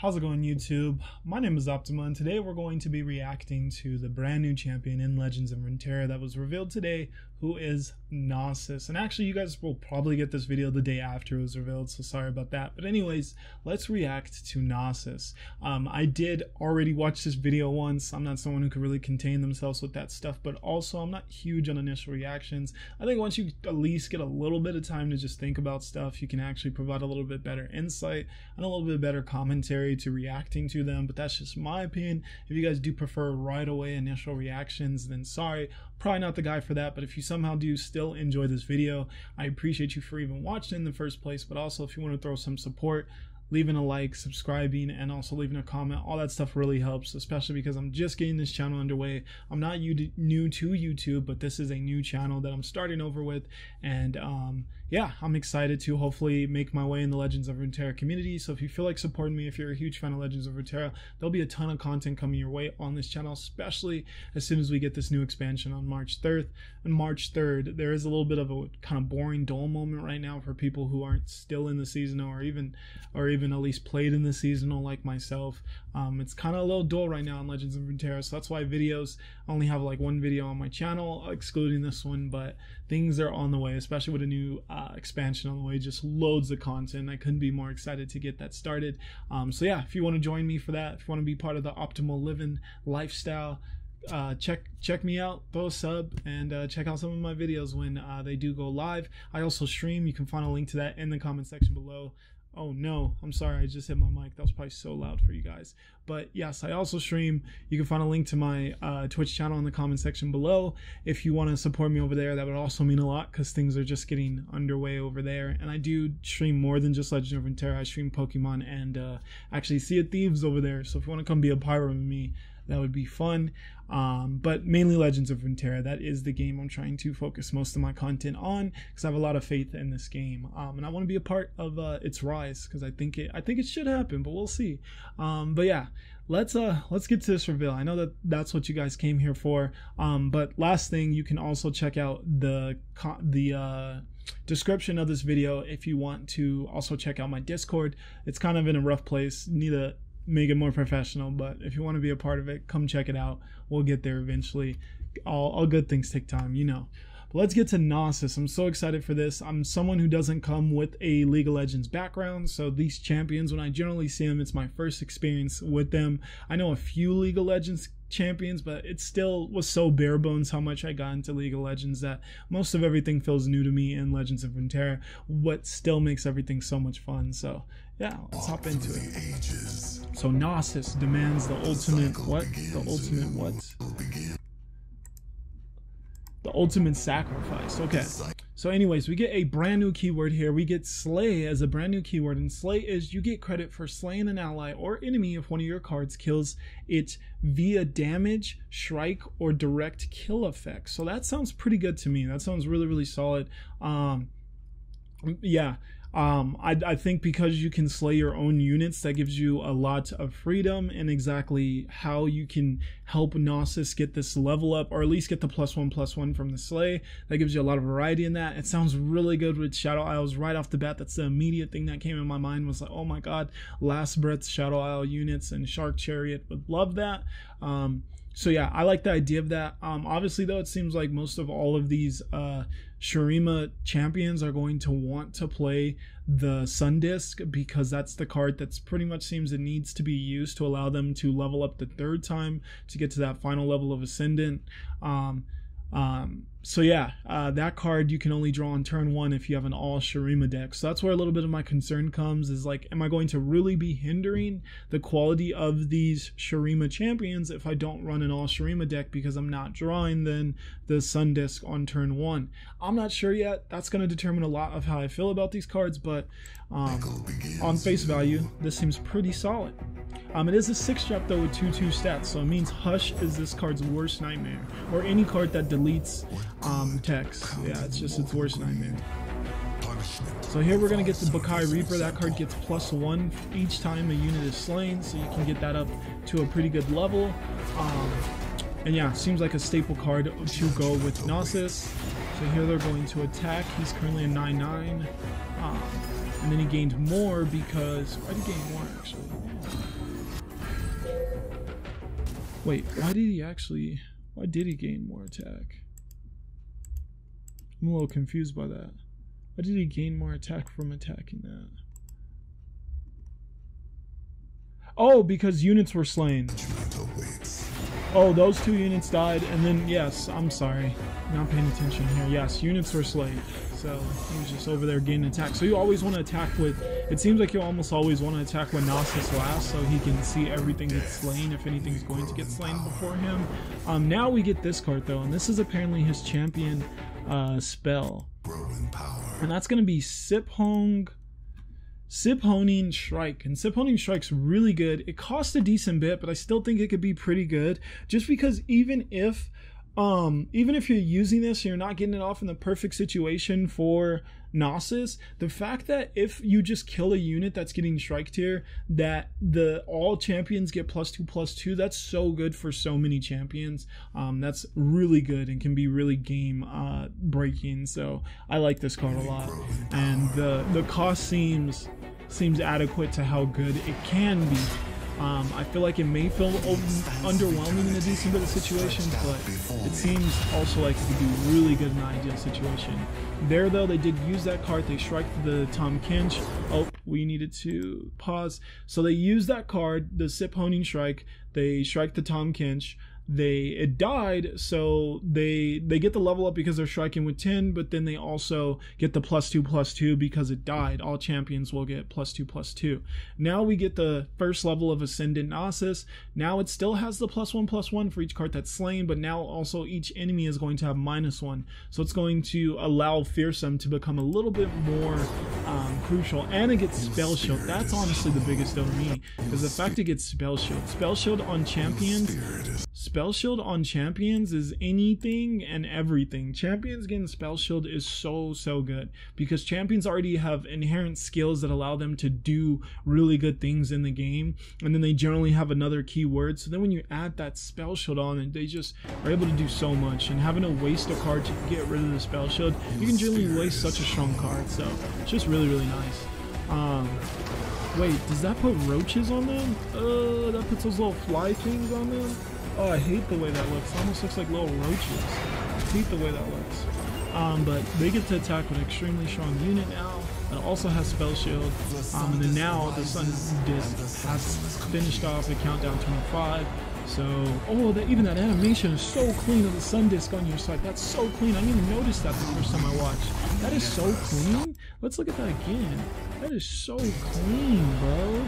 How's it going, YouTube? My name is Optima, and today we're going to be reacting to the brand new champion in Legends of Runeterra that was revealed today, who is Nasus. And actually, you guys will probably get this video the day after it was revealed, so sorry about that. But anyways, let's react to Nasus. Um, I did already watch this video once. I'm not someone who can really contain themselves with that stuff, but also I'm not huge on initial reactions. I think once you at least get a little bit of time to just think about stuff, you can actually provide a little bit better insight and a little bit better commentary to reacting to them, but that's just my opinion. If you guys do prefer right away initial reactions, then sorry, probably not the guy for that. But if you somehow do still enjoy this video, I appreciate you for even watching in the first place. But also, if you want to throw some support, leaving a like, subscribing, and also leaving a comment. All that stuff really helps, especially because I'm just getting this channel underway. I'm not new to YouTube, but this is a new channel that I'm starting over with. And um, yeah, I'm excited to hopefully make my way in the Legends of Runeterra community. So if you feel like supporting me, if you're a huge fan of Legends of Runeterra, there'll be a ton of content coming your way on this channel, especially as soon as we get this new expansion on March 3rd. And March 3rd, there is a little bit of a kind of boring, dull moment right now for people who aren't still in the seasonal or even or even at least played in the seasonal like myself. Um, it's kind of a little dull right now in Legends of Runeterra, so that's why videos only have like one video on my channel, excluding this one. But things are on the way, especially with a new uh, expansion on the way. Just loads of content. I couldn't be more excited to get that started. Um, so yeah, if you want to join me for that, if you want to be part of the optimal living lifestyle, uh, check check me out, throw a sub, and uh, check out some of my videos when uh, they do go live. I also stream. You can find a link to that in the comment section below. Oh no, I'm sorry, I just hit my mic. That was probably so loud for you guys. But yes, I also stream. You can find a link to my uh, Twitch channel in the comment section below. If you want to support me over there, that would also mean a lot because things are just getting underway over there. And I do stream more than just Legend of Runeterra. I stream Pokemon and uh, actually Sea of Thieves over there. So if you want to come be a pirate with me, that would be fun. Um, but mainly Legends of Runeterra. That is the game I'm trying to focus most of my content on because I have a lot of faith in this game, um, and I want to be a part of uh, its rise because I think it I think it should happen, but we'll see. Um, but yeah, let's uh let's get to this reveal. I know that that's what you guys came here for. Um, but last thing, you can also check out the the uh, description of this video if you want to also check out my Discord. It's kind of in a rough place. Need a make it more professional. But if you want to be a part of it, come check it out. We'll get there eventually. All, all good things take time, you know. But let's get to Nasus. I'm so excited for this. I'm someone who doesn't come with a League of Legends background, so these champions, when I generally see them, it's my first experience with them. I know a few League of Legends champions, but it still was so bare bones how much I got into League of Legends that most of everything feels new to me in Legends of Runeterra, what still makes everything so much fun. So yeah, let's hop into it. So Nasus demands the ultimate what? The ultimate what? The ultimate sacrifice. Okay. So anyways, we get a brand new keyword here. We get slay as a brand new keyword and slay is you get credit for slaying an ally or enemy if one of your cards kills it via damage, strike, or direct kill effect. So that sounds pretty good to me. That sounds really, really solid. Um, yeah, um, I, I think because you can slay your own units, that gives you a lot of freedom in exactly how you can help Nasus get this level up, or at least get the plus one plus one from the slay. That gives you a lot of variety in that. It sounds really good with Shadow Isles right off the bat. That's the immediate thing that came in my mind was like, oh my god, Last Breath Shadow Isle units and Shark Chariot would love that. Um, so yeah, I like the idea of that. Um, obviously, though, it seems like most of all of these uh, Shurima champions are going to want to play the Sun Disc because that's the card that's pretty much seems it needs to be used to allow them to level up the third time to get to that final level of Ascendant. Um, um, so yeah, uh, that card you can only draw on turn one if you have an all Shurima deck. So that's where a little bit of my concern comes is like, am I going to really be hindering the quality of these Shurima champions if I don't run an all Shurima deck because I'm not drawing then the Sun Disc on turn one? I'm not sure yet. That's going to determine a lot of how I feel about these cards, but um, on face value, this seems pretty solid. Um, it is a 6 drop though with 2-2 stats, so it means Hush is this card's worst nightmare. Or any card that deletes um, text. Yeah, it's just its worst nightmare. So here we're going to get the Bokai Reaper. That card gets plus one each time a unit is slain, so you can get that up to a pretty good level. Um, and yeah, seems like a staple card to go with Nasus. So here they're going to attack. He's currently a 9-9. Um, and then he gained more because... Why did he gain more, actually? Wait, why did he actually... Why did he gain more attack? I'm a little confused by that. Why did he gain more attack from attacking that? Oh, because units were slain. Oh, those two units died, and then, yes, I'm sorry. Not paying attention here. Yes, units were slain. So, he was just over there gaining attack. So you always want to attack with, it seems like you almost always want to attack when Nasus last, so he can see everything get slain, if anything's going to get slain before him. Um, now we get this card, though, and this is apparently his champion uh, spell. And that's going to be Sip Hong Siphoning Strike. And Siphoning Strike's really good. It costs a decent bit, but I still think it could be pretty good. Just because even if um even if you're using this and you're not getting it off in the perfect situation for Nasus, the fact that if you just kill a unit that's getting strike tier, that the all champions get plus two plus two, that's so good for so many champions. Um, that's really good and can be really game uh, breaking. So I like this card a lot, and the the cost seems seems adequate to how good it can be. Um, I feel like it may feel underwhelming in a decent bit of situations, but it seems also like it could be really good in an ideal situation. There, though, they did use that card. They strike the Tahm Kench. Oh, we needed to pause. So they used that card, the Siphoning Strike. They strike the Tahm Kench they it died so they they get the level up because they're striking with 10 but then they also get the plus 2 plus 2 because it died. All champions will get plus 2 plus 2 now we get the first level of ascendant Nasus now it still has the plus 1 plus 1 for each card that's slain but now also each enemy is going to have minus 1 so it's going to allow fearsome to become a little bit more um, crucial and it gets spell shield. That's honestly the biggest to me because the fact it gets spell shield. Spell shield on champions Spell Shield on Champions is anything and everything. Champions getting Spell Shield is so, so good because champions already have inherent skills that allow them to do really good things in the game. And then they generally have another keyword. So then when you add that Spell Shield on, and they just are able to do so much. And having to waste a card to get rid of the Spell Shield, you can generally waste such a strong card. So it's just really, really nice. Um, wait, does that put roaches on them? Uh, that puts those little fly things on them? Oh, I hate the way that looks. It almost looks like little roaches. I hate the way that looks. Um, but they get to attack with an extremely strong unit now. It also has spell shield. Um, and then now the sun disc has finished off the countdown 25. So, oh, that, even that animation is so clean of the sun disc on your side. That's so clean. I didn't even notice that the first time I watched. That is so clean. Let's look at that again. That is so clean, bro.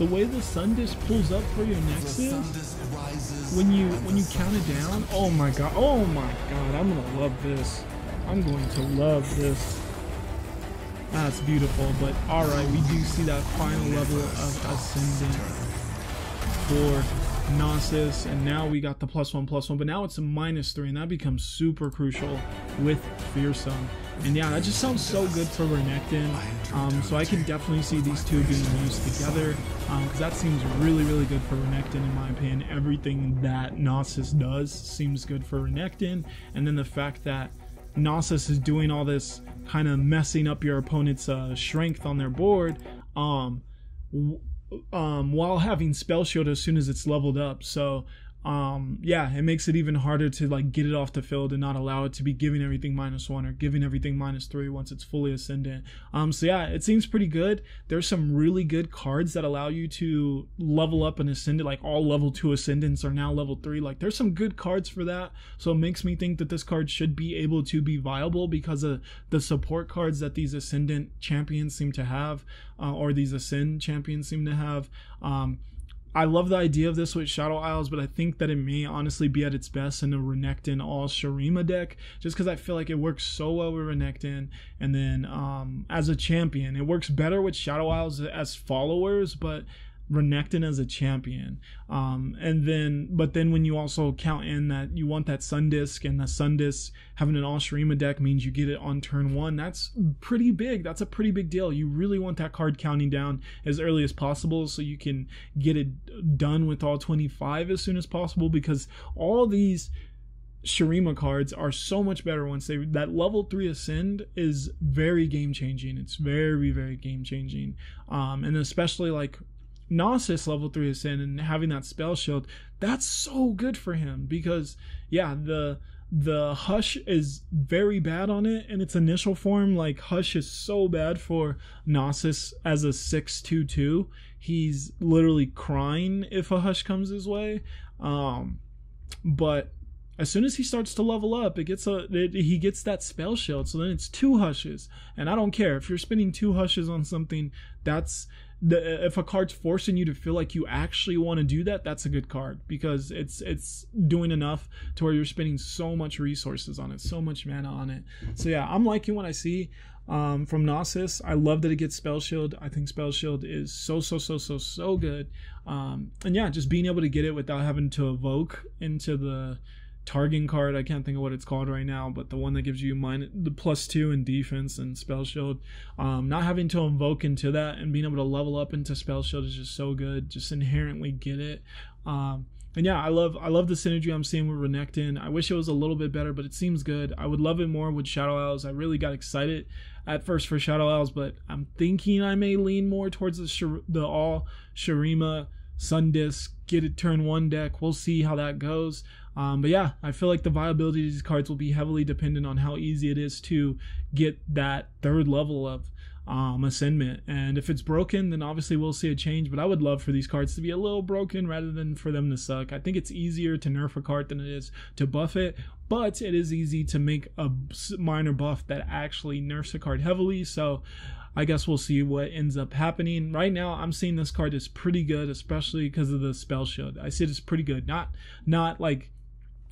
The way the sun disc pulls up for your nexus, when you when you count it down, oh my god, oh my god, I'm gonna love this. I'm going to love this. That's beautiful, but alright, we do see that final level of Ascendant for Nasus, and now we got the plus one, plus one, but now it's a minus three, and that becomes super crucial with Fearsome. And yeah, that just sounds so good for Renekton, um, so I can definitely see these two being used together, because um, that seems really, really good for Renekton in my opinion. Everything that Nasus does seems good for Renekton, and then the fact that Nasus is doing all this kind of messing up your opponent's uh, strength on their board, um, um, while having spell shield as soon as it's leveled up. So um yeah it makes it even harder to like get it off the field and not allow it to be giving everything minus one or giving everything minus three once it's fully ascendant. Um so yeah it seems pretty good. There's some really good cards that allow you to level up an ascendant like all level two ascendants are now level three. Like there's some good cards for that. So it makes me think that this card should be able to be viable because of the support cards that these ascendant champions seem to have uh, or these ascend champions seem to have. Um I love the idea of this with Shadow Isles, but I think that it may honestly be at its best in a Renekton all Shurima deck, just because I feel like it works so well with Renekton. And then um, as a champion, it works better with Shadow Isles as followers, but Renekton as a champion. Um, and then, but then when you also count in that you want that Sun Disc and the Sun Disc having an All Shurima deck means you get it on turn one, that's pretty big. That's a pretty big deal. You really want that card counting down as early as possible so you can get it done with all 25 as soon as possible because all these Shurima cards are so much better once they that level three ascend is very game changing. It's very very game changing, um, and especially like Nasus level 3 Ascend and having that spell shield, that's so good for him because yeah, the the hush is very bad on it in its initial form. Like hush is so bad for Nasus as a 622. He's literally crying if a hush comes his way. Um but as soon as he starts to level up, it gets a it, he gets that spell shield. So then it's two hushes, and I don't care if you're spending two hushes on something. That's the if a card's forcing you to feel like you actually want to do that, that's a good card because it's it's doing enough to where you're spending so much resources on it, so much mana on it. So yeah, I'm liking what I see um, from Nasus. I love that it gets Spell Shield. I think Spell Shield is so so so so so good. Um, and yeah, just being able to get it without having to evoke into the Targon card. I can't think of what it's called right now, but the one that gives you the plus two in defense and spell shield. Um, not having to invoke into that and being able to level up into spell shield is just so good. Just inherently get it. Um, and yeah, I love I love the synergy I'm seeing with Renekton. I wish it was a little bit better, but it seems good. I would love it more with Shadow Isles. I really got excited at first for Shadow Isles, but I'm thinking I may lean more towards the Shir- the all Shurima Sun Disc, get it turn one deck. We'll see how that goes. Um, but yeah, I feel like the viability of these cards will be heavily dependent on how easy it is to get that third level of um, ascendment. And if it's broken, then obviously we'll see a change. But I would love for these cards to be a little broken rather than for them to suck. I think it's easier to nerf a card than it is to buff it. But it is easy to make a minor buff that actually nerfs a card heavily. So I guess we'll see what ends up happening. Right now, I'm seeing this card is pretty good, especially because of the spell shield. I see it as pretty good, not not like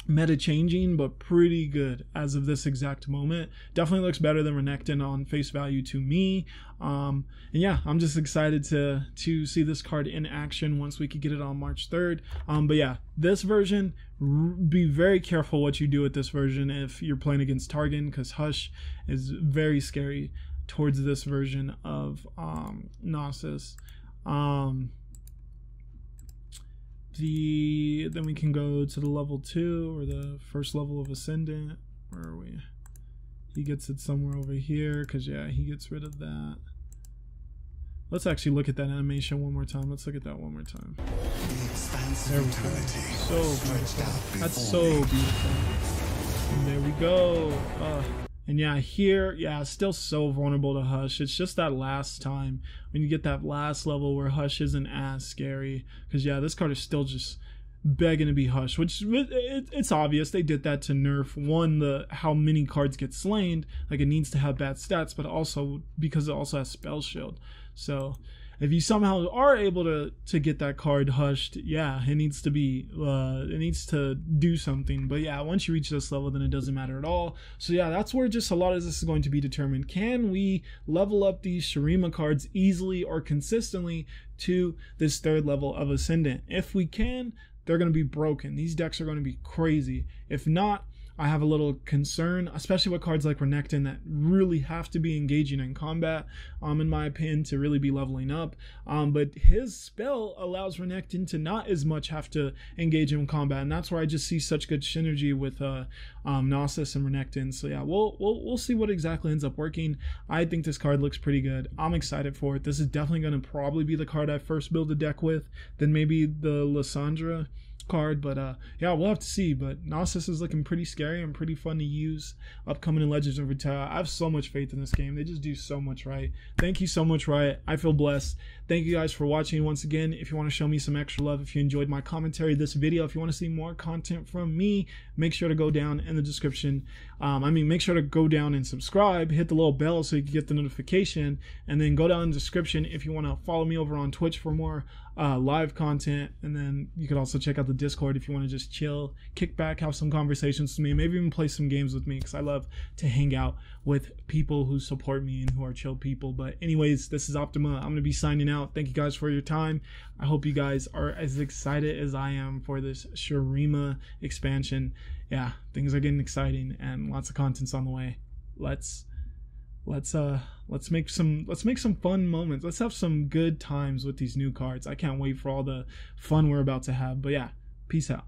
meta changing, but pretty good as of this exact moment. Definitely looks better than Renekton on face value to me. Um, and yeah, I'm just excited to to see this card in action once we could get it on March 3rd. Um, but yeah, this version, be very careful what you do with this version if you're playing against Targon, because Hush is very scary towards this version of um, Nasus. Um, the then we can go to the level two or the first level of Ascendant. Where are we? He gets it somewhere over here because yeah, he gets rid of that. Let's actually look at that animation one more time. Let's look at that one more time. There we go. So beautiful. That's so beautiful. And there we go. Uh, and yeah, here, yeah, still so vulnerable to Hush. It's just that last time when you get that last level where Hush isn't as scary. Because yeah, this card is still just begging to be Hush, which it, it's obvious they did that to nerf one the how many cards get slain. Like it needs to have bad stats, but also because it also has Spell Shield. So if you somehow are able to to get that card hushed, yeah, it needs to be uh, it needs to do something. But yeah, once you reach this level, then it doesn't matter at all. So yeah, that's where just a lot of this is going to be determined. Can we level up these Shurima cards easily or consistently to this third level of Ascendant? If we can, they're going to be broken. These decks are going to be crazy. If not, I have a little concern, especially with cards like Renekton that really have to be engaging in combat, um, in my opinion, to really be leveling up. Um, but his spell allows Renekton to not as much have to engage in combat, and that's where I just see such good synergy with uh, um, Nasus and Renekton. So yeah, we'll, we'll we'll see what exactly ends up working. I think this card looks pretty good. I'm excited for it. This is definitely going to probably be the card I first build a deck with. Then maybe the Lissandra card. But uh, yeah, we'll have to see. But Nasus is looking pretty scary and pretty fun to use upcoming in Legends of Runeterra. I have so much faith in this game. They just do so much right. Thank you so much, Riot. I feel blessed. Thank you guys for watching once again. If you want to show me some extra love, if you enjoyed my commentary this video, if you want to see more content from me, make sure to go down in the description. Um, I mean, make sure to go down and subscribe, hit the little bell so you can get the notification, and then go down in the description if you want to follow me over on Twitch for more uh, live content. And then you can also check out the Discord if you want to just chill, kick back, have some conversations with me, maybe even play some games with me because I love to hang out with people who support me and who are chill people. But, anyways, this is Optima. I'm going to be signing out. Thank you guys for your time. I hope you guys are as excited as I am for this Shurima expansion. Yeah, things are getting exciting and lots of content's on the way. Let's let's uh let's make some let's make some fun moments. Let's have some good times with these new cards. I can't wait for all the fun we're about to have. But yeah peace out